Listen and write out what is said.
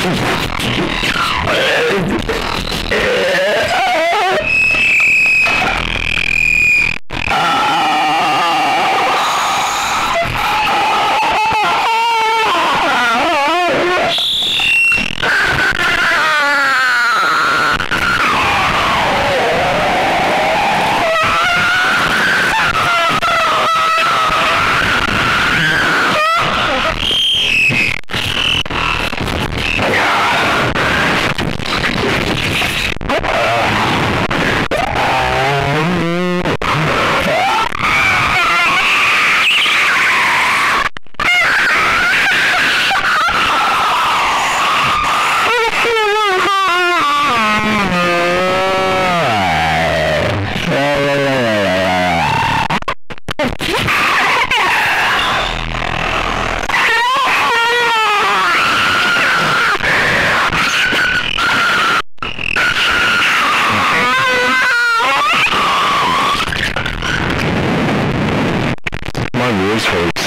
Ha My rules hold.